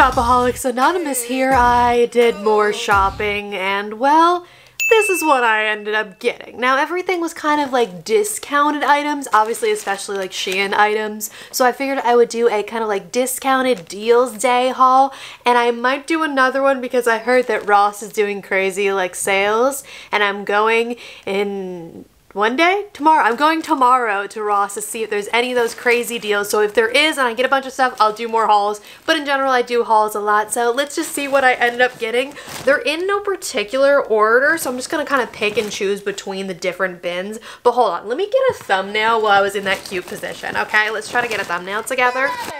Shopaholics Anonymous here. I did more shopping and well, this is what I ended up getting. Now everything was kind of like discounted items, obviously especially like Shein items. So I figured I would do a kind of like discounted deals day haul and I might do another one because I heard that Ross is doing crazy like sales and I'm going in one day? Tomorrow. I'm going tomorrow to Ross to see if there's any of those crazy deals. So if there is and I get a bunch of stuff, I'll do more hauls. But in general, I do hauls a lot. So let's just see what I end up getting. They're in no particular order, so I'm just going to kind of pick and choose between the different bins. But hold on, let me get a thumbnail while I was in that cute position, okay? Let's try to get a thumbnail together. Fore!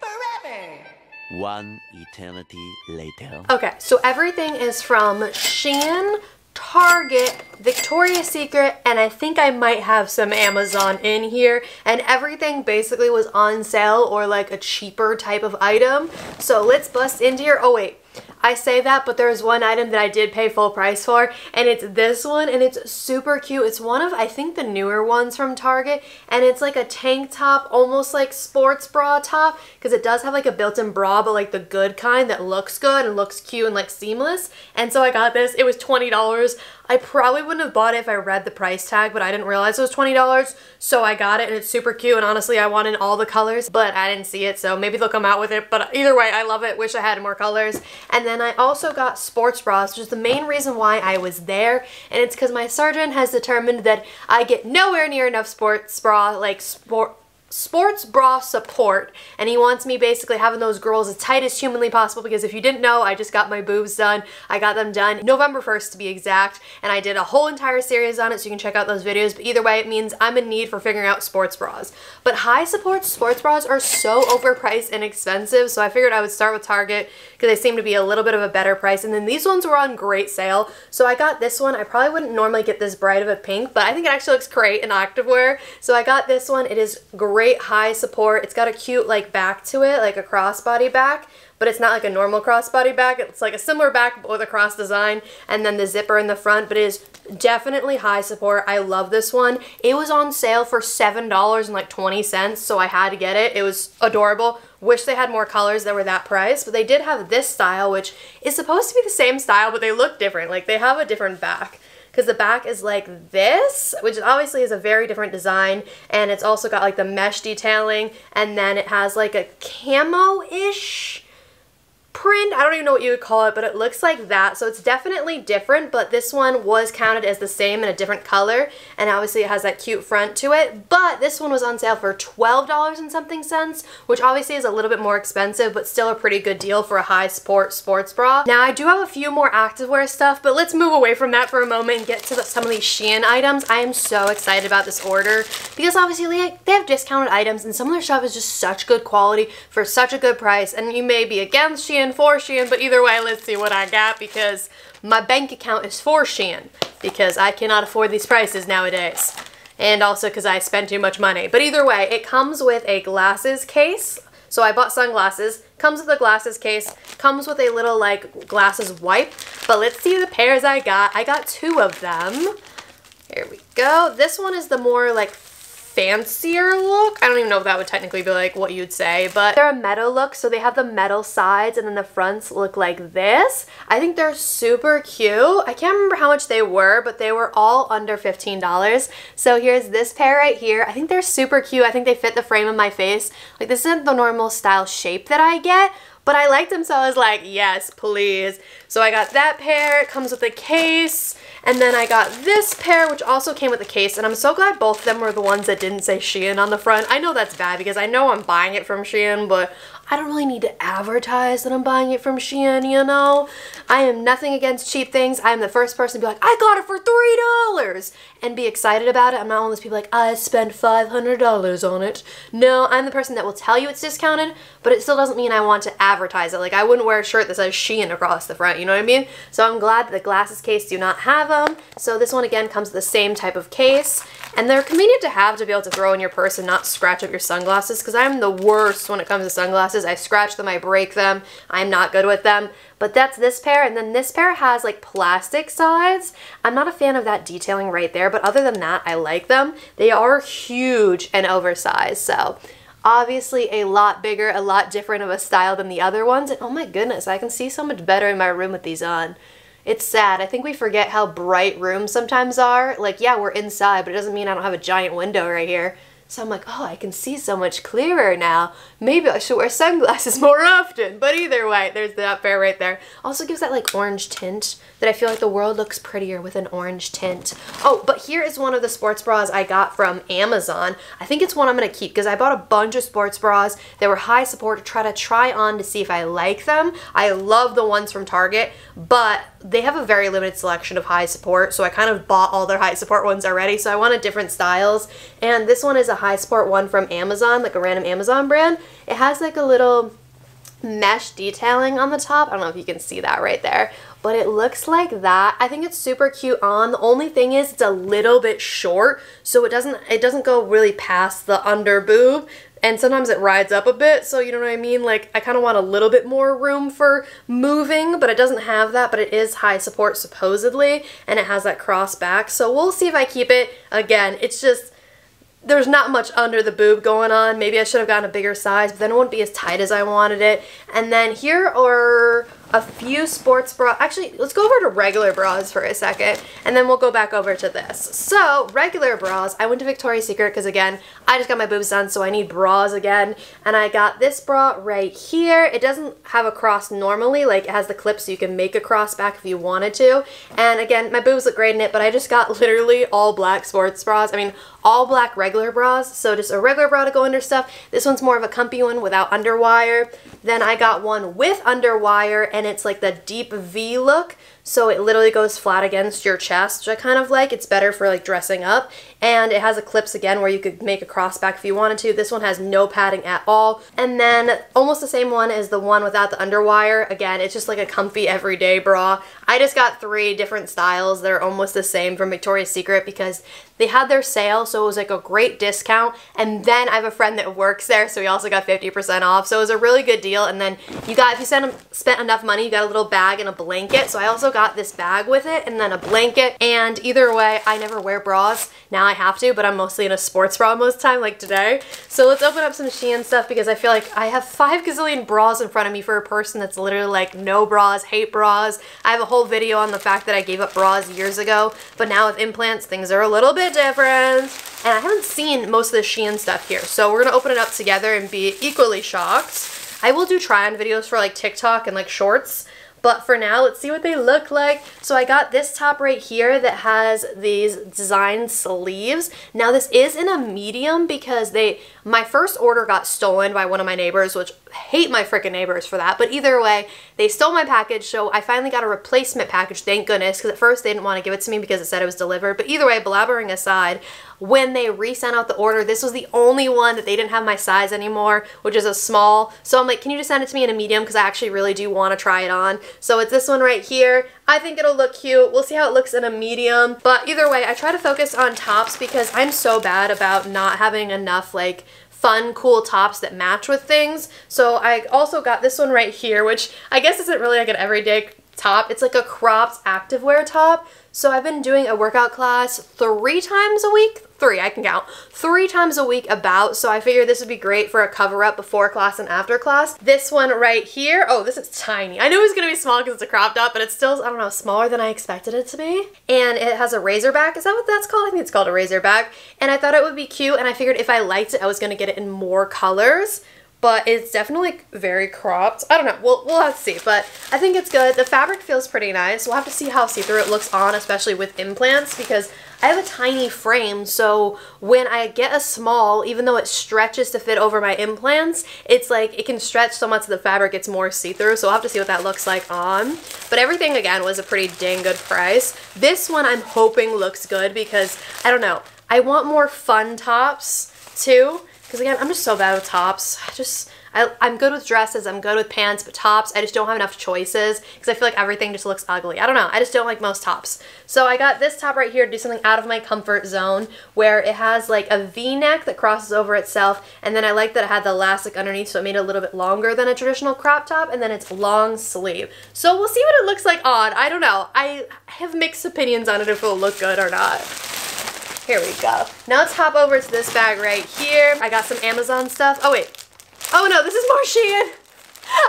Forever! One eternity later. Okay, so everything is from Shein, Target, Victoria's Secret, and I think I might have some Amazon in here. And everything basically was on sale or like a cheaper type of item. So let's bust into here. Oh wait, I say that, but there's one item that I did pay full price for, and it's this one, and it's super cute. It's one of, I think, the newer ones from Target, and it's like a tank top, almost like sports bra top, because it does have like a built-in bra, but like the good kind that looks good and looks cute and like seamless. And so I got this. It was $20. I probably wouldn't have bought it if I read the price tag, but I didn't realize it was $20, so I got it, and it's super cute, and honestly, I wanted all the colors, but I didn't see it, so maybe they'll come out with it, but either way, I love it. Wish I had more colors. And then I also got sports bras, which is the main reason why I was there, and it's because my surgeon has determined that I get nowhere near enough sports bra, like sport sports bra support and he wants me basically having those girls as tight as humanly possible because if you didn't know I just got my boobs done. I got them done November 1st to be exact and I did a whole entire series on it so you can check out those videos. But either way it means I'm in need for figuring out sports bras. But high support sports bras are so overpriced and expensive so I figured I would start with Target because they seem to be a little bit of a better price. And then these ones were on great sale so I got this one. I probably wouldn't normally get this bright of a pink but I think it actually looks great in activewear. So I got this one. It is great great high support. It's got a cute like back to it, like a crossbody back, but it's not like a normal crossbody back. It's like a similar back with a cross design and then the zipper in the front, but it is definitely high support. I love this one. It was on sale for $7 and like 20 cents, so I had to get it. It was adorable. Wish they had more colors that were that price, but they did have this style, which is supposed to be the same style, but they look different. Like they have a different back because the back is like this, which obviously is a very different design, and it's also got like the mesh detailing, and then it has like a camo-ish print. I don't even know what you would call it, but it looks like that. So it's definitely different, but this one was counted as the same in a different color. And obviously it has that cute front to it. But this one was on sale for $12 and something cents, which obviously is a little bit more expensive, but still a pretty good deal for a high sport sports bra. Now I do have a few more activewear stuff, but let's move away from that for a moment and get to the, some of these Shein items. I am so excited about this order because obviously like, they have discounted items and some of their stuff is just such good quality for such a good price. And you may be against Shein for Shein, but either way, let's see what I got because my bank account is for Shein because I cannot afford these prices nowadays. And also because I spend too much money. But either way, it comes with a glasses case. So I bought sunglasses, comes with a glasses case, comes with a little like glasses wipe. But let's see the pairs I got. I got two of them. Here we go. This one is the more like fancier look. I don't even know if that would technically be like what you'd say, but they're a metal look. So they have the metal sides and then the fronts look like this. I think they're super cute. I can't remember how much they were, but they were all under $15. So here's this pair right here. I think they're super cute. I think they fit the frame of my face. Like this isn't the normal style shape that I get, but I liked them so I was like, yes, please. So I got that pair. It comes with a case. And then I got this pair, which also came with a case, and I'm so glad both of them were the ones that didn't say Shein on the front. I know that's bad because I know I'm buying it from Shein, but I don't really need to advertise that I'm buying it from Shein, you know? I am nothing against cheap things. I am the first person to be like, I got it for $3 and be excited about it. I'm not one of those people like, I spent $500 on it. No, I'm the person that will tell you it's discounted, but it still doesn't mean I want to advertise it. Like, I wouldn't wear a shirt that says Shein across the front, you know what I mean? So I'm glad that the glasses case do not have them. So this one, again, comes with the same type of case. And they're convenient to have to be able to throw in your purse and not scratch up your sunglasses because I'm the worst when it comes to sunglasses. I scratch them, I break them, I'm not good with them. But that's this pair, and then this pair has like plastic sides. I'm not a fan of that detailing right there, but other than that, I like them. They are huge and oversized, so Obviously a lot bigger, a lot different of a style than the other ones. And oh my goodness, I can see so much better in my room with these on. It's sad. I think we forget how bright rooms sometimes are. Like, yeah, we're inside, but it doesn't mean I don't have a giant window right here. So I'm like, oh, I can see so much clearer now. Maybe I should wear sunglasses more often. But either way, there's that pair right there. Also gives that like orange tint that I feel like the world looks prettier with an orange tint. Oh, but here is one of the sports bras I got from Amazon. I think it's one I'm gonna keep because I bought a bunch of sports bras that were high support to try to try on to see if I like them. I love the ones from Target, but they have a very limited selection of high support, so I kind of bought all their high support ones already, so I wanted different styles. And this one is a high support one from Amazon, like a random Amazon brand. It has like a little mesh detailing on the top. I don't know if you can see that right there, but it looks like that. I think it's super cute on. The only thing is it's a little bit short, so it doesn't it doesn't go really past the under boob, and sometimes it rides up a bit so you know what I mean like I kind of want a little bit more room for moving but it doesn't have that but it is high support supposedly and it has that cross back so we'll see if I keep it again it's just there's not much under the boob going on. Maybe I should have gotten a bigger size but then it wouldn't be as tight as I wanted it. And then here are a few sports bra. Actually, let's go over to regular bras for a second, and then we'll go back over to this. So, regular bras, I went to Victoria's Secret because, again, I just got my boobs done, so I need bras again. And I got this bra right here. It doesn't have a cross normally, like it has the clip so you can make a cross back if you wanted to. And again, my boobs look great in it, but I just got literally all black sports bras. I mean, all black regular bras, so just a regular bra to go under stuff. This one's more of a comfy one without underwire. Then I got one with underwire, and it's like that deep V look. So it literally goes flat against your chest, which I kind of like. It's better for like dressing up. And it has a clips again where you could make a crossback if you wanted to. This one has no padding at all. And then almost the same one is the one without the underwire. Again, it's just like a comfy everyday bra. I just got three different styles that are almost the same from Victoria's Secret because they had their sale, so it was like a great discount. And then I have a friend that works there, so he also got 50% off. So it was a really good deal. And then you got, if you spent, spent enough money, you got a little bag and a blanket. So I also got this bag with it and then a blanket. And either way, I never wear bras. Now I have to, but I'm mostly in a sports bra most of the time, like today. So let's open up some Shein stuff because I feel like I have five gazillion bras in front of me for a person that's literally like no bras, hate bras. I have a whole video on the fact that I gave up bras years ago, but now with implants, things are a little bit different. And I haven't seen most of the Shein stuff here, so we're gonna open it up together and be equally shocked. I will do try on videos for like TikTok and like shorts, but for now, let's see what they look like. So I got this top right here that has these design sleeves. Now this is in a medium because they my first order got stolen by one of my neighbors, which hate my freaking neighbors for that. But either way, they stole my package, so I finally got a replacement package, thank goodness, because at first they didn't want to give it to me because it said it was delivered. But either way, blabbering aside, when they resent out the order, this was the only one that they didn't have my size anymore, which is a small. So I'm like, can you just send it to me in a medium? Because I actually really do want to try it on. So it's this one right here. I think it'll look cute. We'll see how it looks in a medium. But either way, I try to focus on tops because I'm so bad about not having enough like fun, cool tops that match with things. So I also got this one right here, which I guess isn't really like an everyday top. It's like a cropped activewear top. So I've been doing a workout class three times a week, three, I can count, three times a week about, so I figured this would be great for a cover up before class and after class. This one right here, oh, this is tiny. I knew it was gonna be small because it's a crop top, but it's still, I don't know, smaller than I expected it to be. And it has a razor back, is that what that's called? I think it's called a razor back. And I thought it would be cute, and I figured if I liked it, I was gonna get it in more colors but it's definitely very cropped. I don't know. We'll, we'll have to see, but I think it's good. The fabric feels pretty nice. We'll have to see how see-through it looks on, especially with implants, because I have a tiny frame, so when I get a small, even though it stretches to fit over my implants, it's like it can stretch so much of the fabric it's more see-through, so I'll have to see what that looks like on. But everything, again, was a pretty dang good price. This one I'm hoping looks good because, I don't know, I want more fun tops, too. Because again, I'm just so bad with tops. I just, I, I'm good with dresses, I'm good with pants, but tops, I just don't have enough choices because I feel like everything just looks ugly. I don't know, I just don't like most tops. So I got this top right here to do something out of my comfort zone where it has like a v-neck that crosses over itself and then I like that it had the elastic underneath so it made it a little bit longer than a traditional crop top and then it's long sleeve. So we'll see what it looks like on. I don't know. I have mixed opinions on it if it'll look good or not. Here we go. Now let's hop over to this bag right here. I got some Amazon stuff. Oh wait. Oh no, this is more Shein.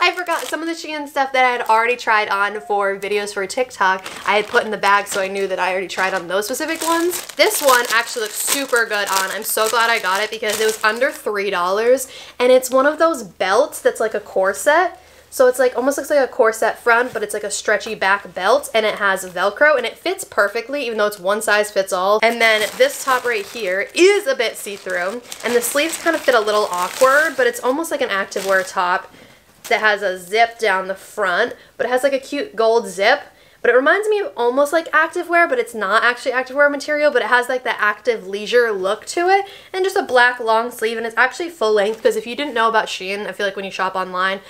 I forgot some of the Shein stuff that I had already tried on for videos for TikTok. I had put in the bag so I knew that I already tried on those specific ones. This one actually looks super good on. I'm so glad I got it because it was under $3 and it's one of those belts that's like a corset. So it's like almost looks like a corset front, but it's like a stretchy back belt and it has Velcro and it fits perfectly even though it's one size fits all. And then this top right here is a bit see-through and the sleeves kind of fit a little awkward, but it's almost like an activewear top that has a zip down the front, but it has like a cute gold zip. But it reminds me of almost like activewear, but it's not actually activewear material, but it has like the active leisure look to it. And just a black long sleeve, and it's actually full length, because if you didn't know about Shein, I feel like when you shop online,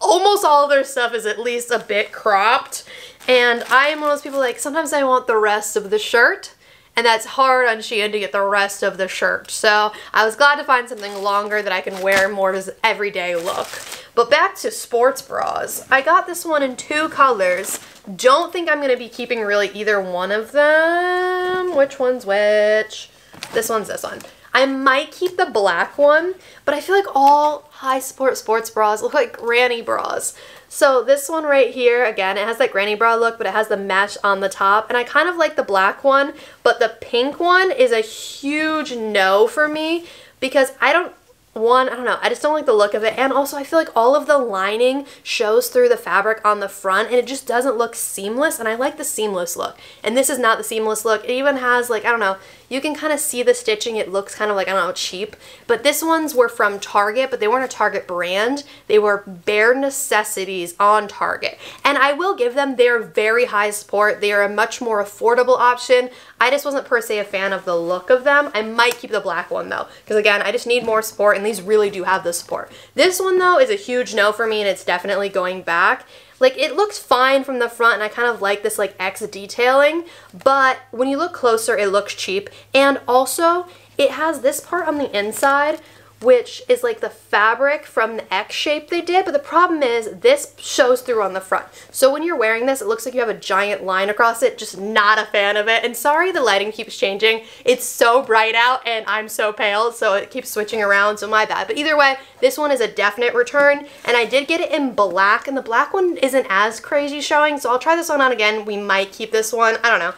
almost all of their stuff is at least a bit cropped. And I am one of those people like, sometimes I want the rest of the shirt, and that's hard on Shein to get the rest of the shirt. So I was glad to find something longer that I can wear more as everyday look. But back to sports bras. I got this one in two colors. Don't think I'm going to be keeping really either one of them. Which one's which? This one's this one. I might keep the black one, but I feel like all high sport sports bras look like granny bras. So this one right here, again, it has that granny bra look, but it has the mesh on the top. And I kind of like the black one, but the pink one is a huge no for me because I don't one, I don't know, I just don't like the look of it. And also I feel like all of the lining shows through the fabric on the front and it just doesn't look seamless. And I like the seamless look. And this is not the seamless look. It even has like, I don't know, you can kind of see the stitching. It looks kind of like, I don't know, cheap. But this ones were from Target, but they weren't a Target brand. They were bare necessities on Target. And I will give them, they're very high support. They are a much more affordable option. I just wasn't per se a fan of the look of them. I might keep the black one though, because again, I just need more support and these really do have the support. This one though is a huge no for me and it's definitely going back. Like it looks fine from the front and I kind of like this like X detailing, but when you look closer it looks cheap. And also it has this part on the inside which is like the fabric from the X shape they did, but the problem is this shows through on the front. So when you're wearing this, it looks like you have a giant line across it, just not a fan of it. And sorry the lighting keeps changing. It's so bright out and I'm so pale, so it keeps switching around, so my bad. But either way, this one is a definite return, and I did get it in black, and the black one isn't as crazy showing, so I'll try this one on again. We might keep this one, I don't know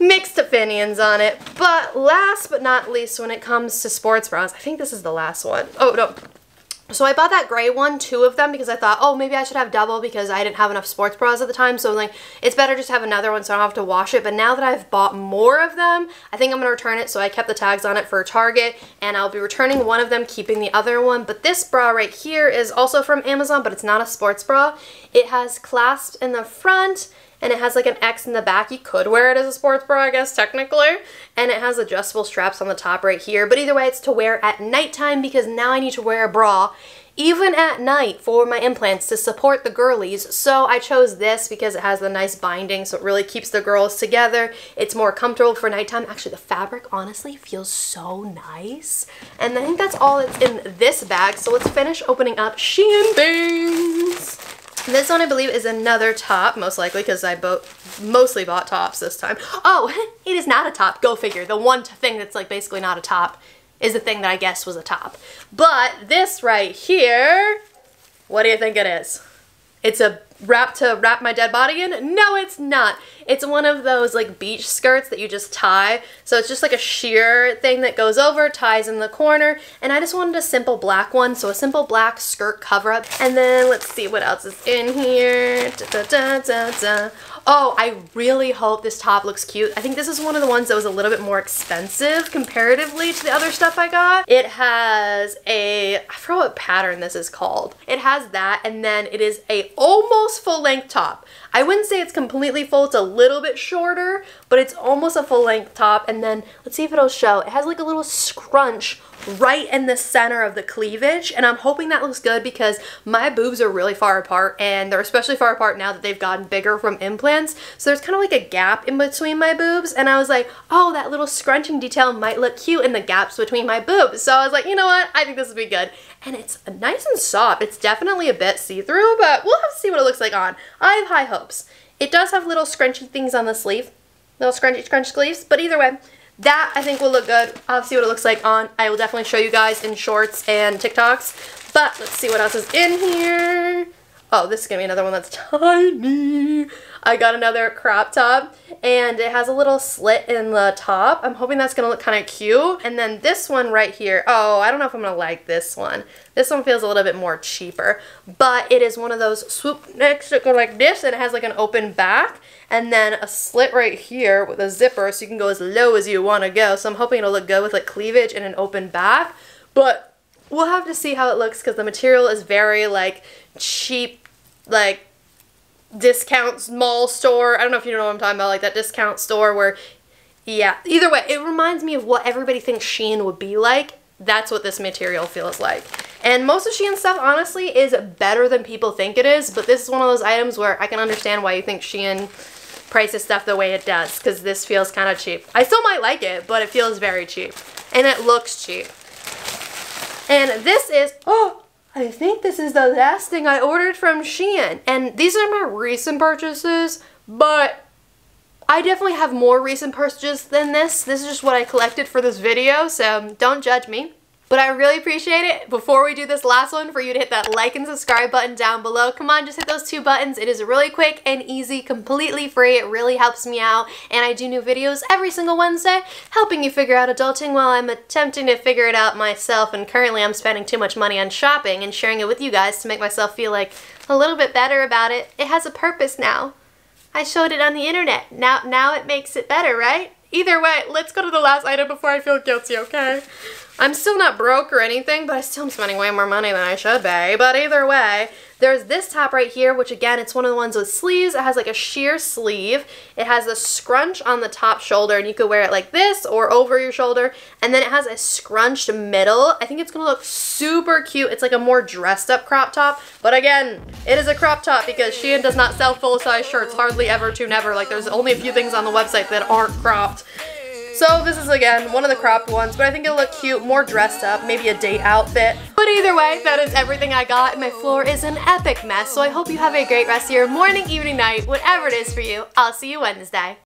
mixed opinions on it. But last but not least, when it comes to sports bras, I think this is the last one. Oh, no. So I bought that gray one, two of them, because I thought, oh, maybe I should have double because I didn't have enough sports bras at the time. So like, it's better just to have another one so I don't have to wash it. But now that I've bought more of them, I think I'm going to return it. So I kept the tags on it for Target and I'll be returning one of them, keeping the other one. But this bra right here is also from Amazon, but it's not a sports bra. It has clasp in the front and it has like an X in the back. You could wear it as a sports bra, I guess, technically. And it has adjustable straps on the top right here. But either way, it's to wear at nighttime because now I need to wear a bra even at night for my implants to support the girlies. So I chose this because it has the nice binding so it really keeps the girls together. It's more comfortable for nighttime. Actually, the fabric honestly feels so nice. And I think that's all that's in this bag. So let's finish opening up Shein things. This one I believe is another top, most likely because I mostly bought tops this time. Oh, it is not a top, go figure. The one thing that's like basically not a top is the thing that I guessed was a top. But this right here, what do you think it is? It's a wrap to wrap my dead body in? No, it's not. It's one of those like beach skirts that you just tie. So it's just like a sheer thing that goes over, ties in the corner. And I just wanted a simple black one. So a simple black skirt cover up. And then let's see what else is in here. Da, da, da, Oh, I really hope this top looks cute. I think this is one of the ones that was a little bit more expensive comparatively to the other stuff I got. It has a, I forgot what pattern this is called. It has that and then it is a almost full length top. I wouldn't say it's completely full, it's a little bit shorter, but it's almost a full length top. And then let's see if it'll show. It has like a little scrunch right in the center of the cleavage and I'm hoping that looks good because my boobs are really far apart and they're especially far apart now that they've gotten bigger from implants. So there's kind of like a gap in between my boobs and I was like oh that little scrunching detail might look cute in the gaps between my boobs. So I was like you know what? I think this would be good. And it's nice and soft. It's definitely a bit see-through but we'll have to see what it looks like on. I have high hopes. It does have little scrunchy things on the sleeve little scrunchy scrunch sleeves but either way that I think will look good. I'll see what it looks like on. I will definitely show you guys in shorts and TikToks. But let's see what else is in here. Oh, this is gonna be another one that's tiny. I got another crop top and it has a little slit in the top. I'm hoping that's gonna look kind of cute. And then this one right here, oh, I don't know if I'm gonna like this one. This one feels a little bit more cheaper, but it is one of those swoop necks that go like this and it has like an open back and then a slit right here with a zipper so you can go as low as you wanna go. So I'm hoping it'll look good with like cleavage and an open back, but we'll have to see how it looks because the material is very like cheap, like discount mall store. I don't know if you know what I'm talking about, like that discount store where, yeah. Either way, it reminds me of what everybody thinks Shein would be like. That's what this material feels like. And most of Shein stuff, honestly, is better than people think it is. But this is one of those items where I can understand why you think Shein prices stuff the way it does. Because this feels kind of cheap. I still might like it, but it feels very cheap. And it looks cheap. And this is, oh, I think this is the last thing I ordered from Shein. And these are my recent purchases, but I definitely have more recent purchases than this. This is just what I collected for this video, so don't judge me. But I really appreciate it, before we do this last one, for you to hit that like and subscribe button down below. Come on, just hit those two buttons. It is really quick and easy, completely free. It really helps me out. And I do new videos every single Wednesday, helping you figure out adulting while I'm attempting to figure it out myself. And currently I'm spending too much money on shopping and sharing it with you guys to make myself feel like a little bit better about it. It has a purpose now. I showed it on the internet. Now, now it makes it better, right? Either way, let's go to the last item before I feel guilty, okay? I'm still not broke or anything, but I still am spending way more money than I should be. But either way, there's this top right here, which again, it's one of the ones with sleeves. It has like a sheer sleeve. It has a scrunch on the top shoulder, and you could wear it like this or over your shoulder. And then it has a scrunched middle. I think it's gonna look super cute. It's like a more dressed up crop top. But again, it is a crop top because Shein does not sell full-size shirts, hardly ever to never. Like there's only a few things on the website that aren't cropped. So this is again one of the cropped ones, but I think it'll look cute, more dressed up, maybe a date outfit. But either way, that is everything I got. My floor is an epic mess, so I hope you have a great rest of your morning, evening, night, whatever it is for you. I'll see you Wednesday.